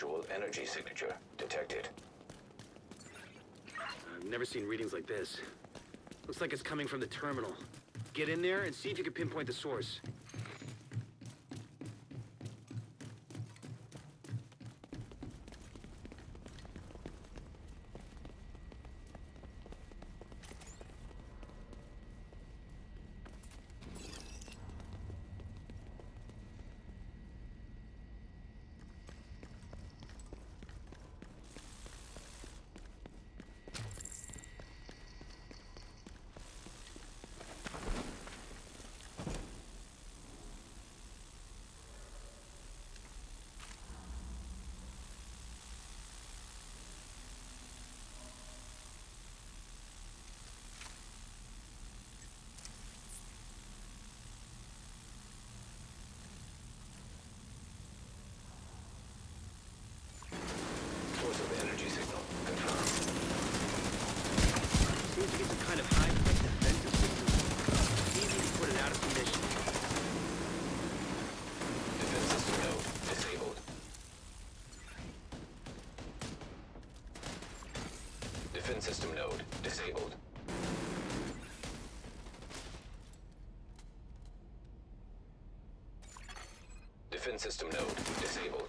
unusual energy signature detected. I've never seen readings like this. Looks like it's coming from the terminal. Get in there and see if you can pinpoint the source. Defense system node disabled. Defense system node disabled.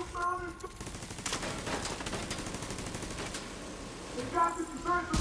We got this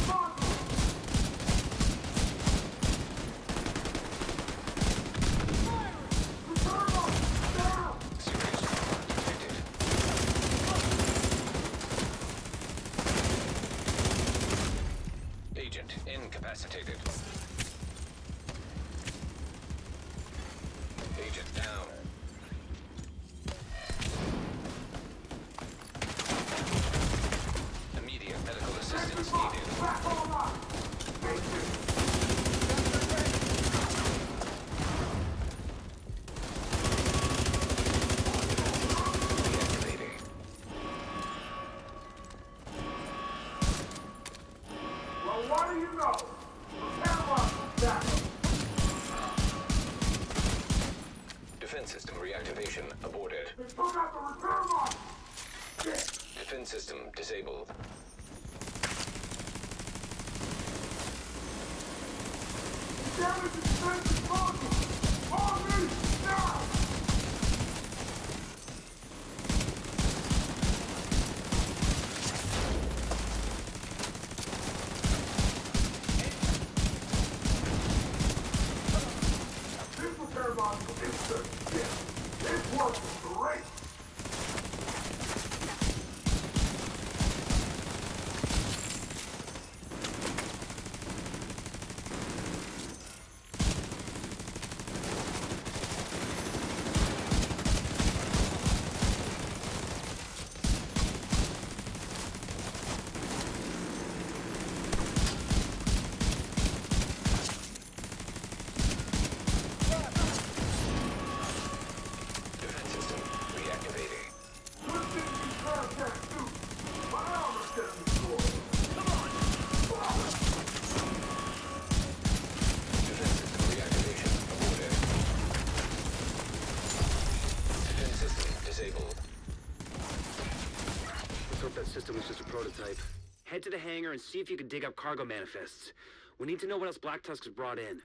Head to the hangar and see if you can dig up cargo manifests. We need to know what else Black Tusk has brought in.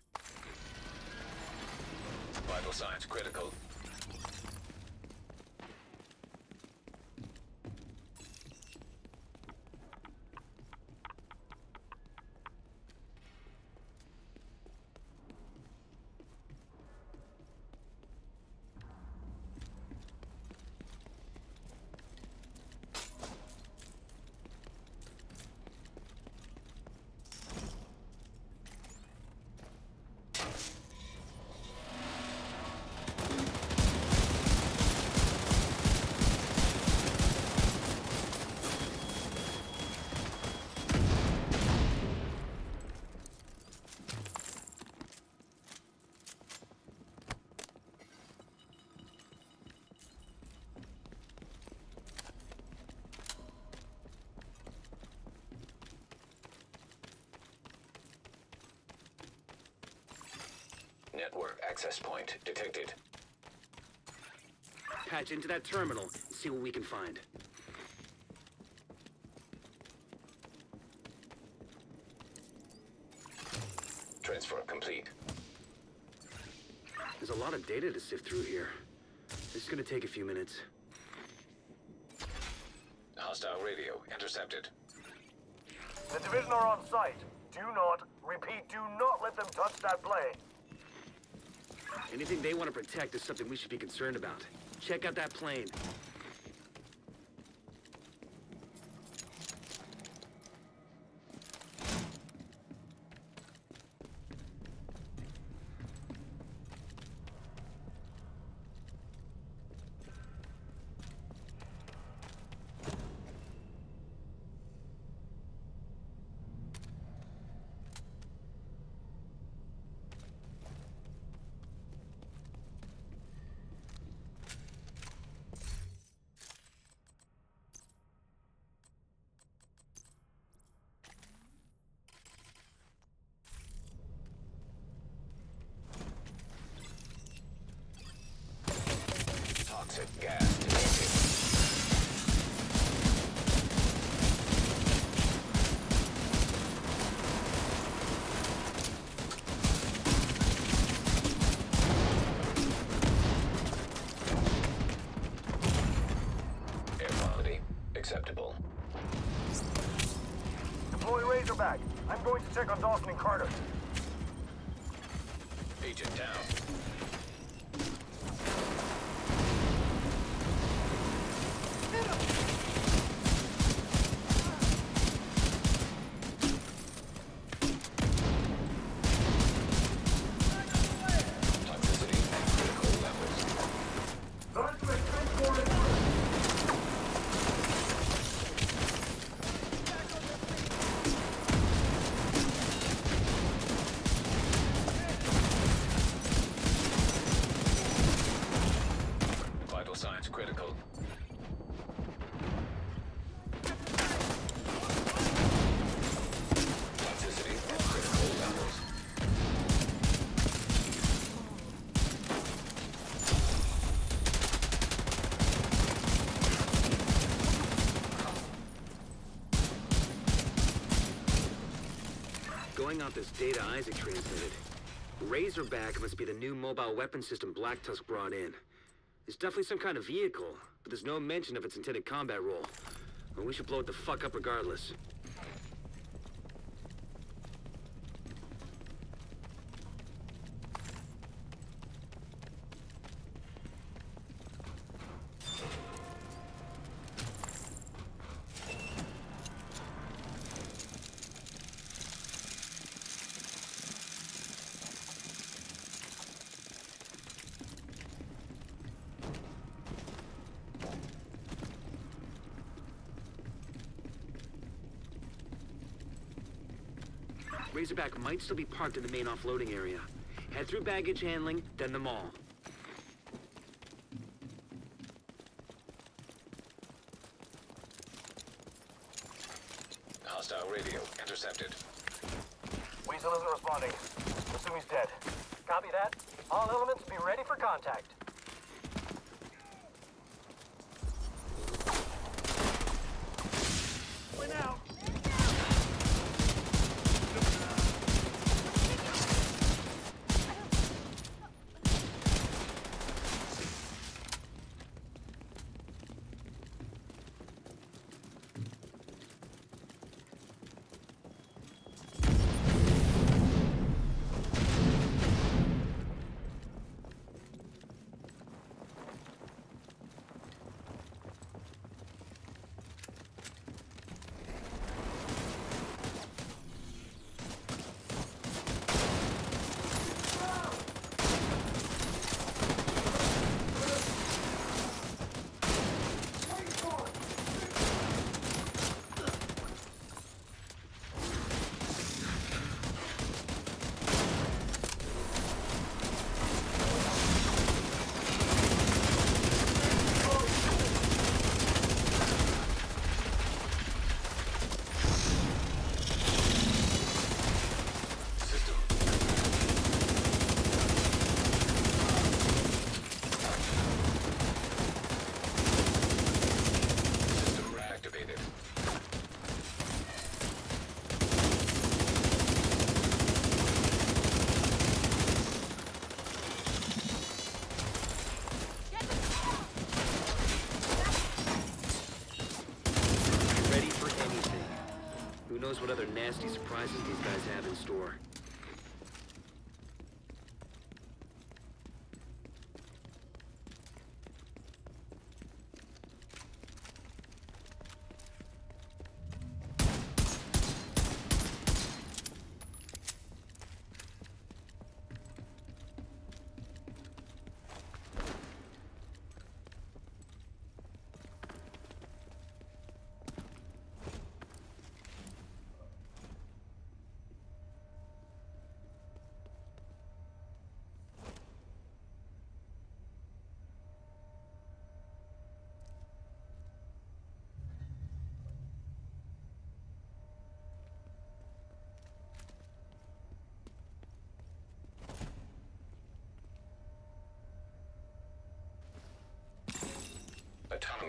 Vital signs critical. Access point detected. Patch into that terminal and see what we can find. Transfer complete. There's a lot of data to sift through here. This is gonna take a few minutes. Hostile radio intercepted. The division are on site. Do not, repeat, do not let them touch that plane. Anything they want to protect is something we should be concerned about. Check out that plane. Toxic gas detected. Air quality acceptable. Deploy Razorback. I'm going to check on Dawson and Carter. Going off this data ISAC transmitted, Razorback must be the new mobile weapon system Black Tusk brought in. It's definitely some kind of vehicle, but there's no mention of its intended combat role. Well, we should blow it the fuck up regardless. Razorback might still be parked in the main offloading area. Head through baggage handling, then the mall. Hostile radio intercepted. Weasel isn't responding. Assume he's dead. Copy that. All elements be ready for contact.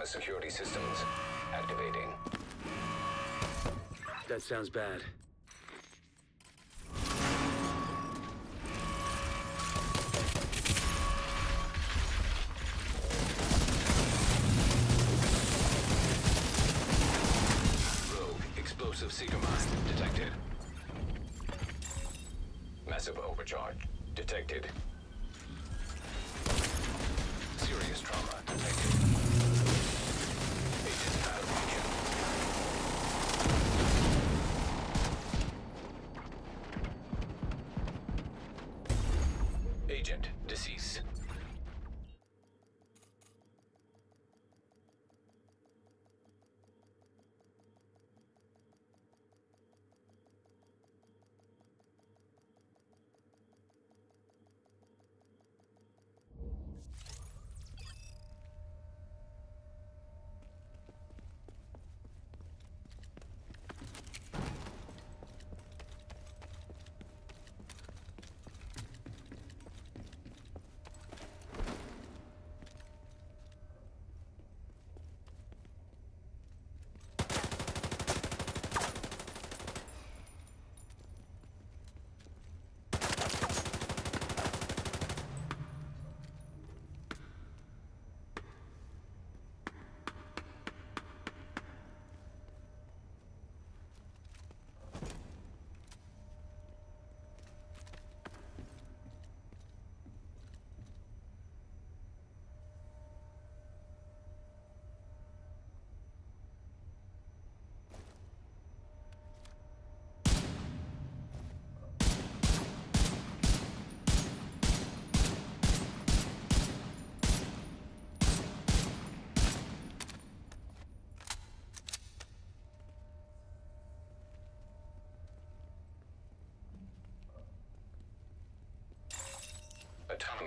Security systems activating. That sounds bad. Rogue explosive seeker mine detected. Massive overcharge detected.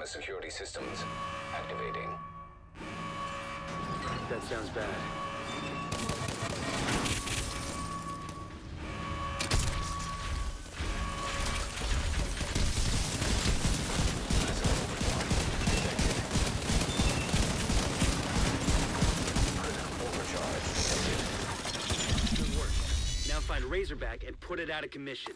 Security systems activating. That sounds bad. Overcharge detected. Overcharge detected. Good work. Now find Razorback and put it out of commission.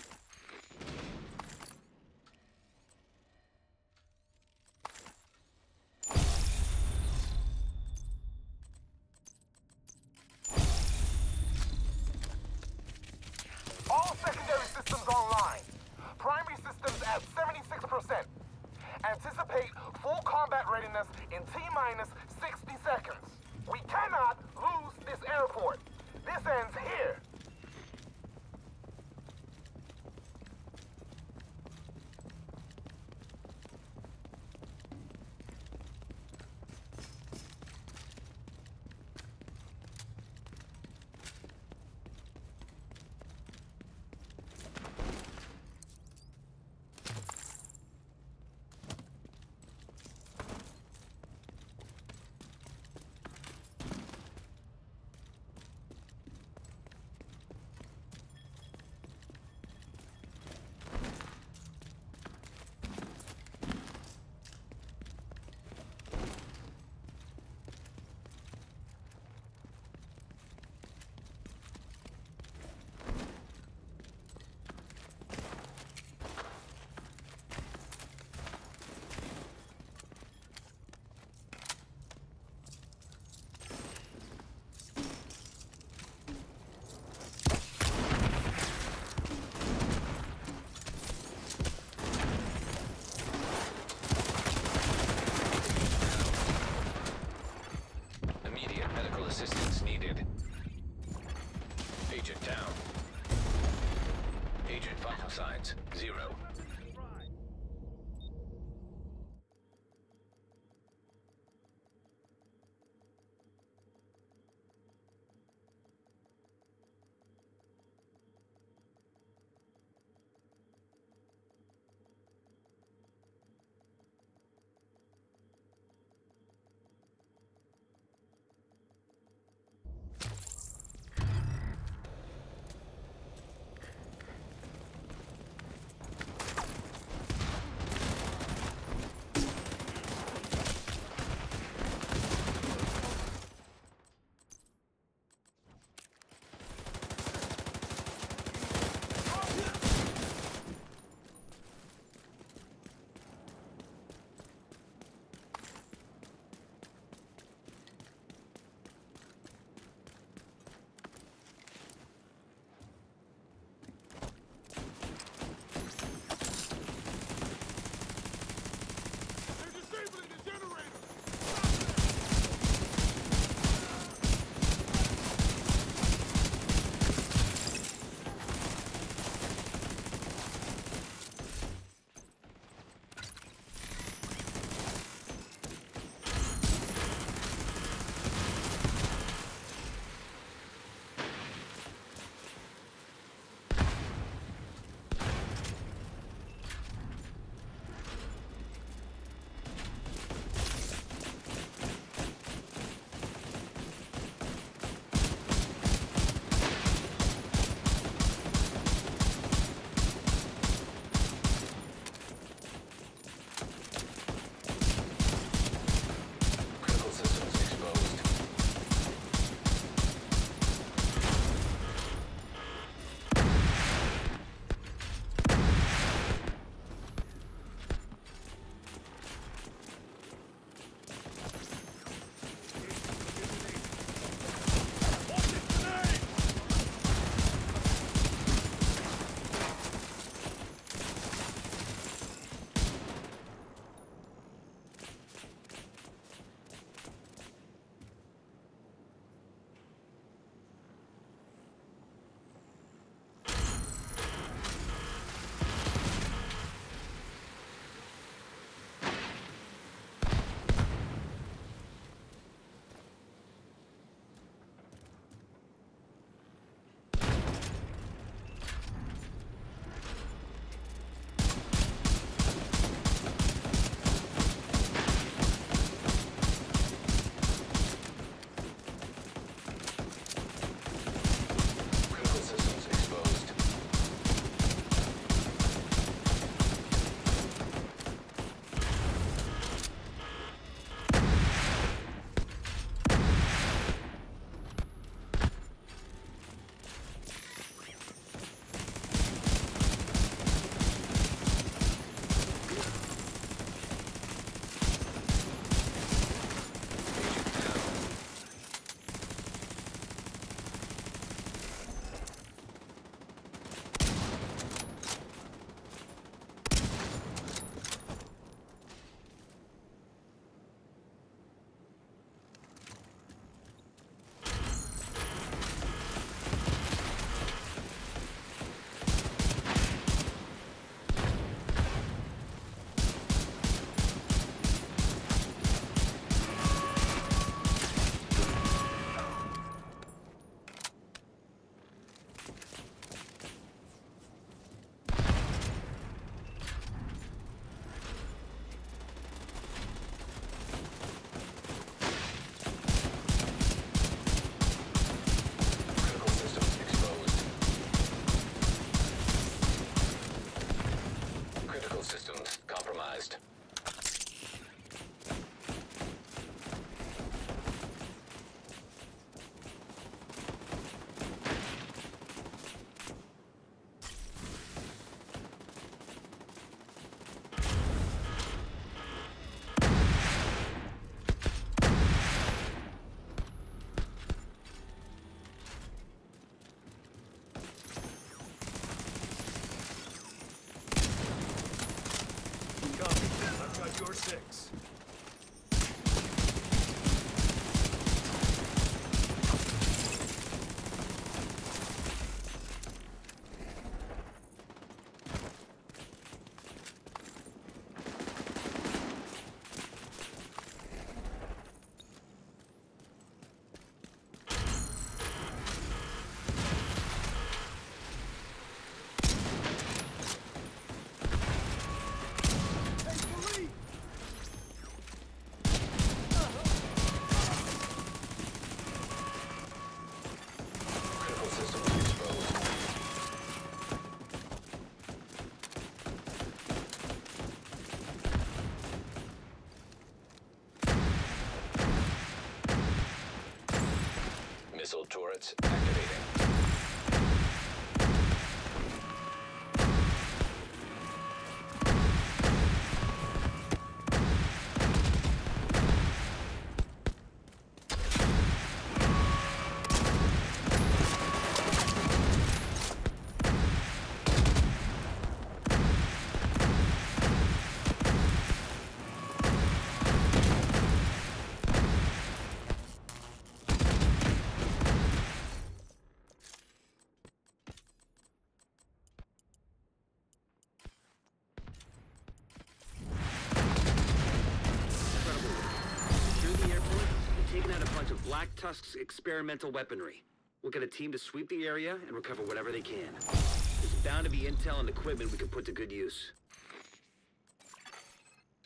Black Tusk's experimental weaponry. We'll get a team to sweep the area and recover whatever they can. There's bound to be intel and equipment we can put to good use.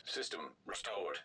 System restored.